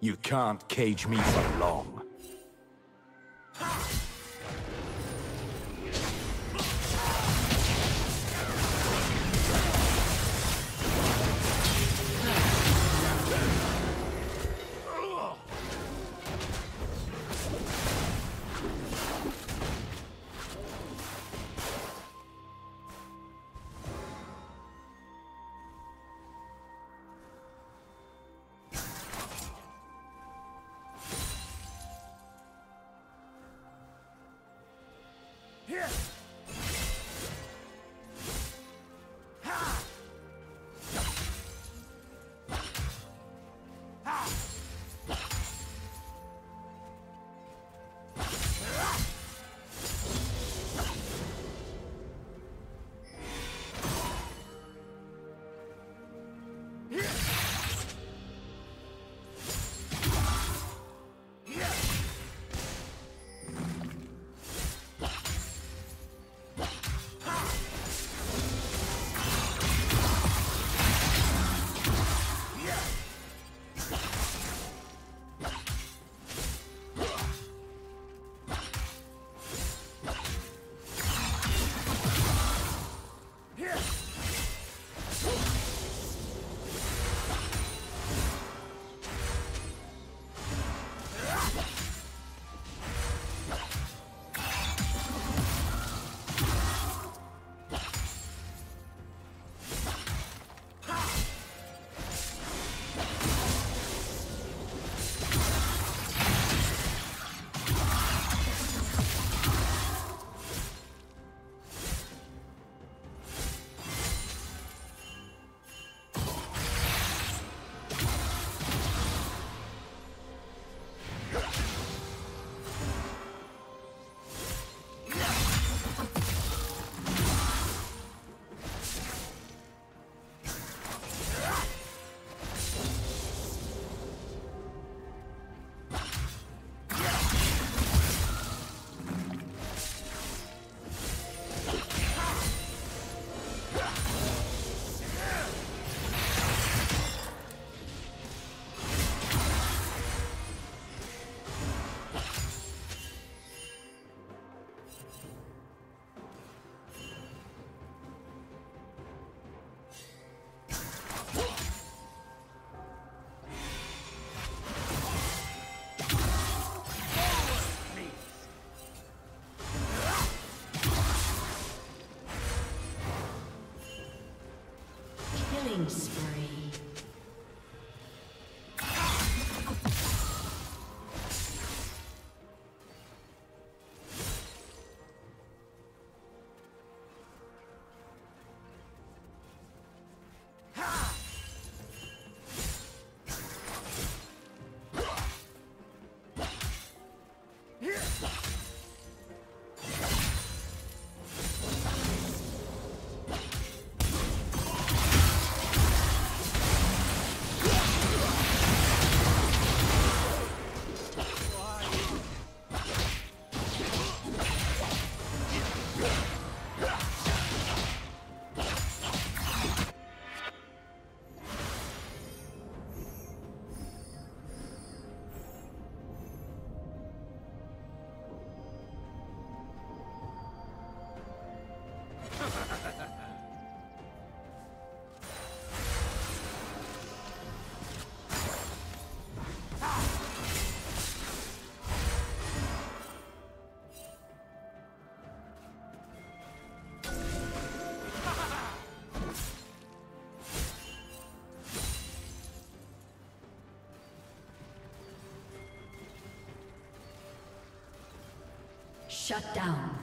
You can't cage me for long. Shut down.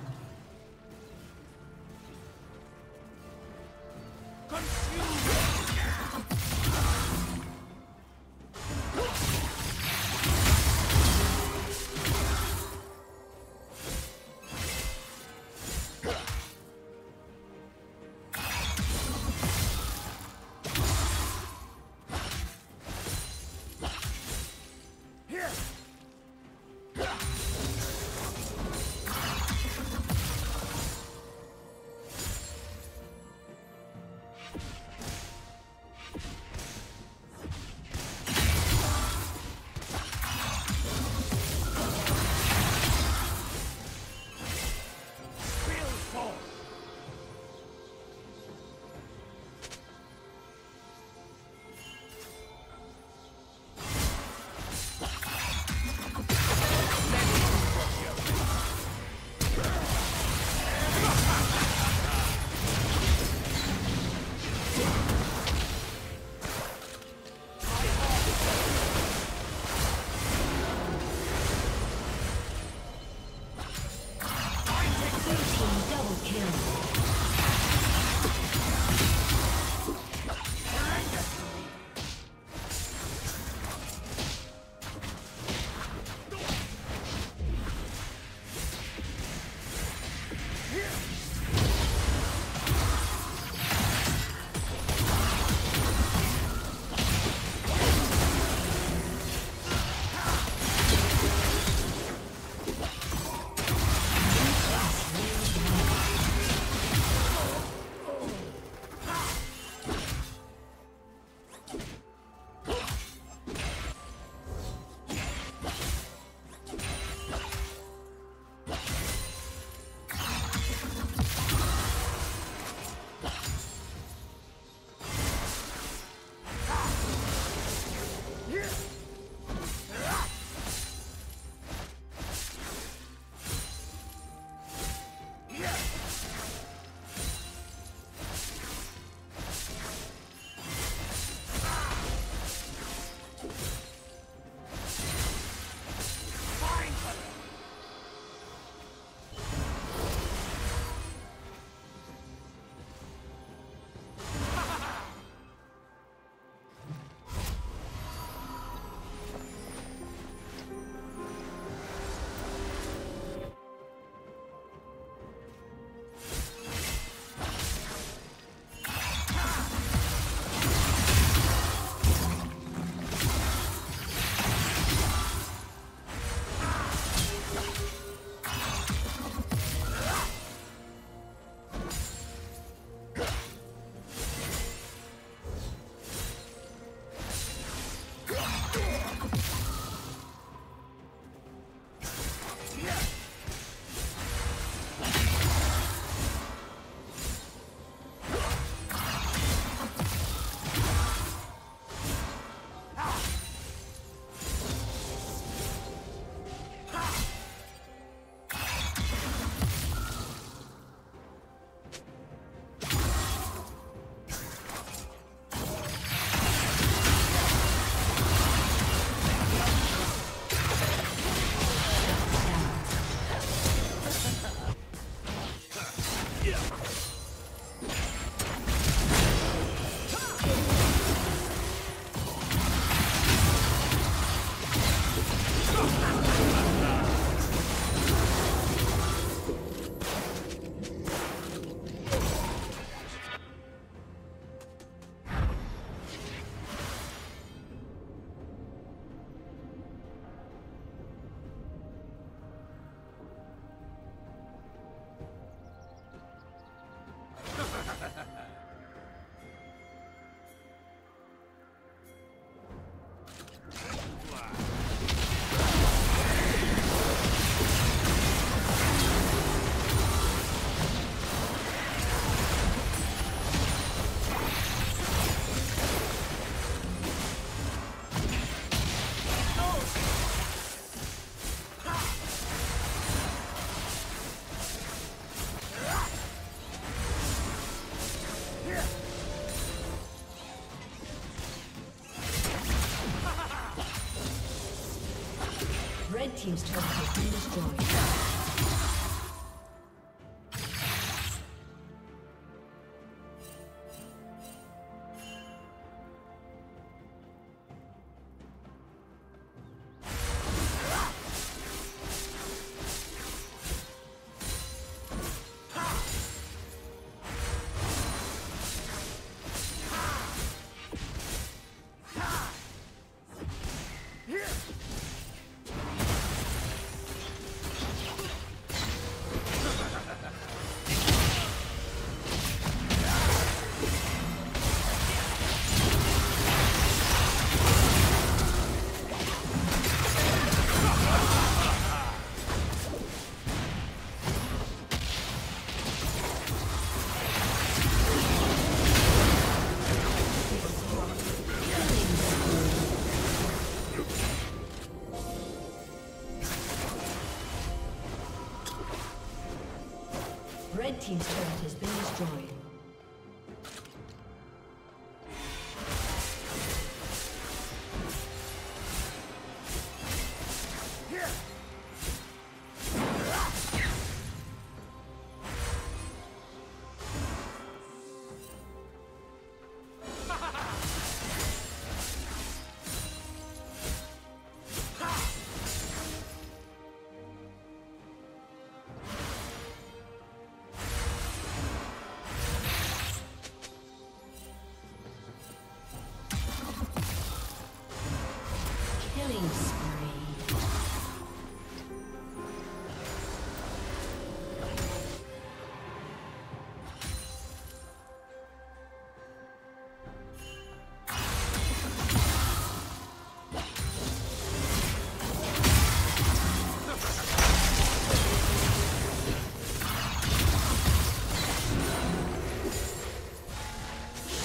team's turret.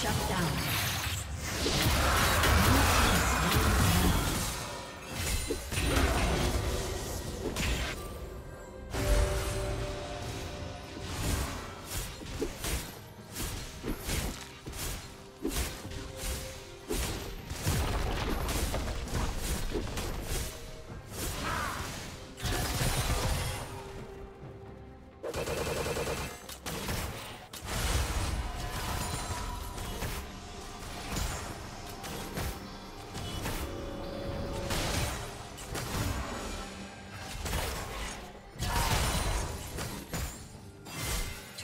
Shut down.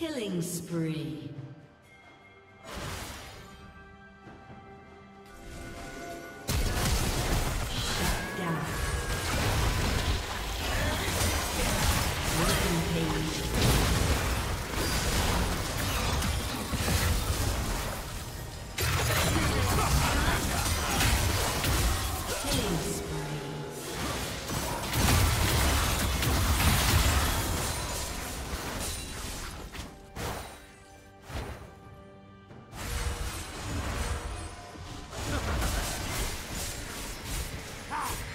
Killing spree. down!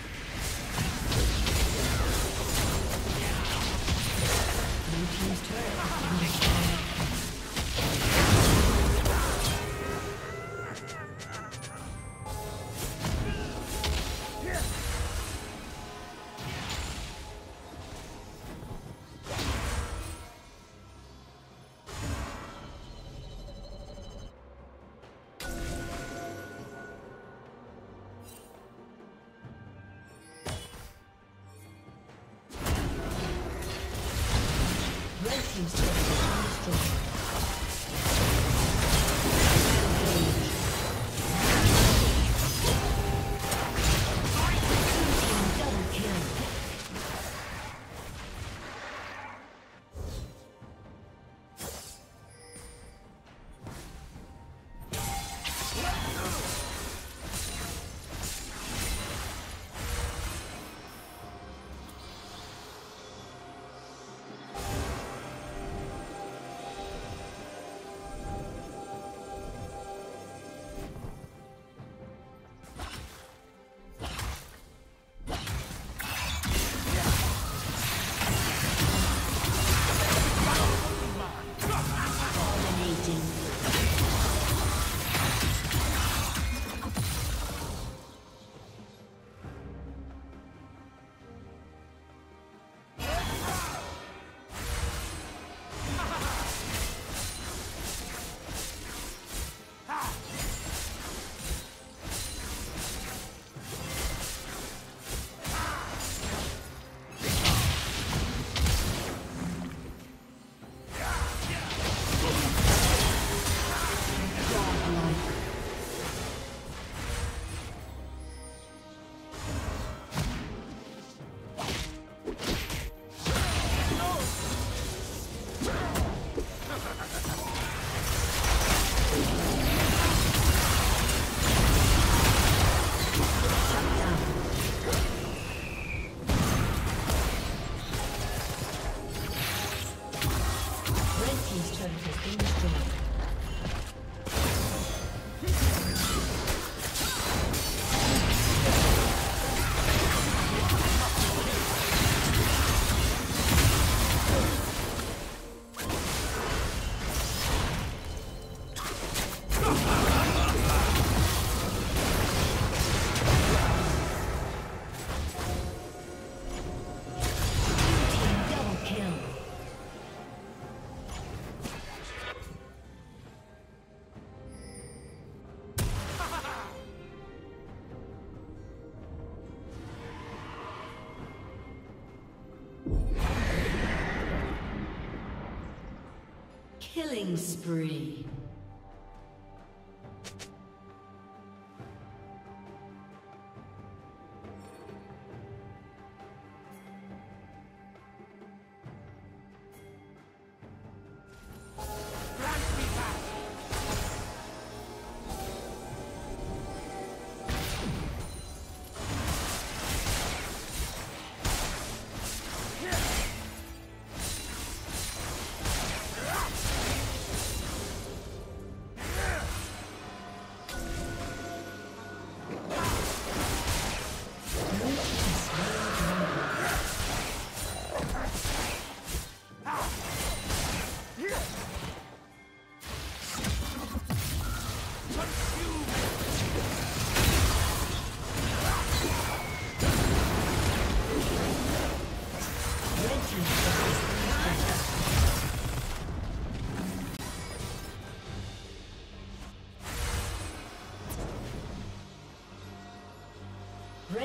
Killing spree.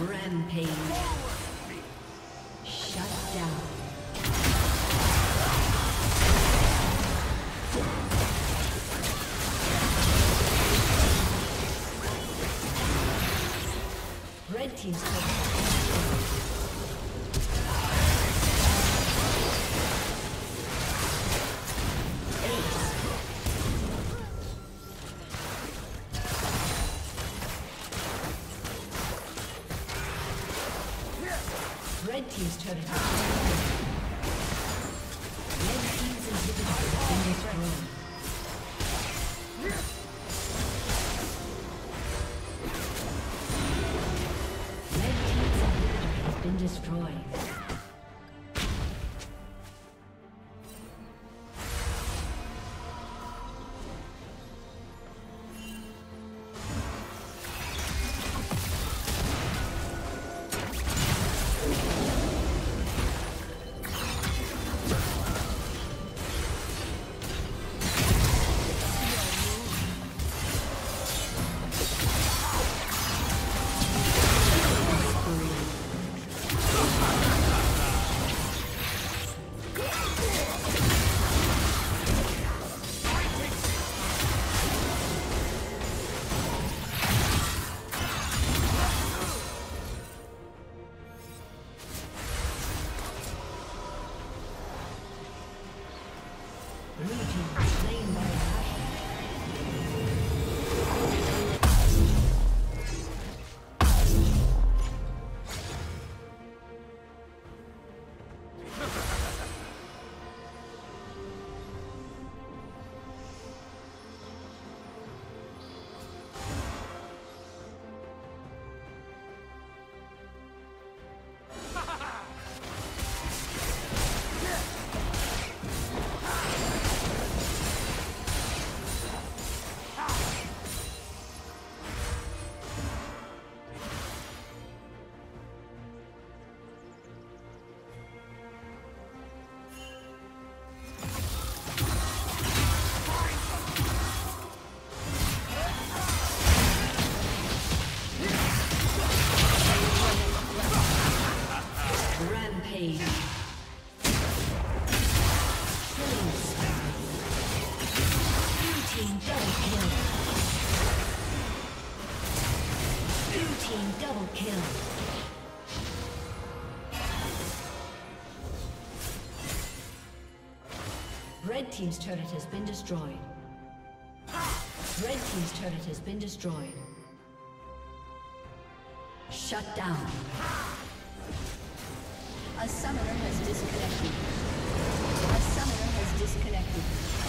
Rampage. Good. Red team's turret has been destroyed. Red Team's turret has been destroyed. Shut down. A summoner has disconnected. A summoner has disconnected.